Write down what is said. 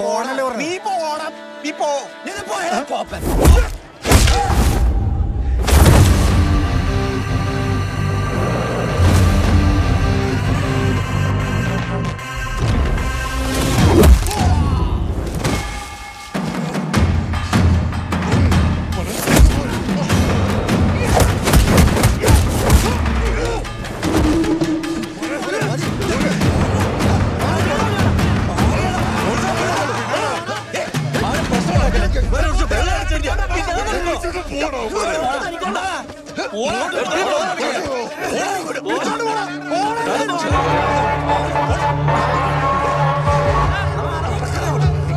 പോണല്ലേ പറഞ്ഞത്? നീ പോടാ നീ போட போட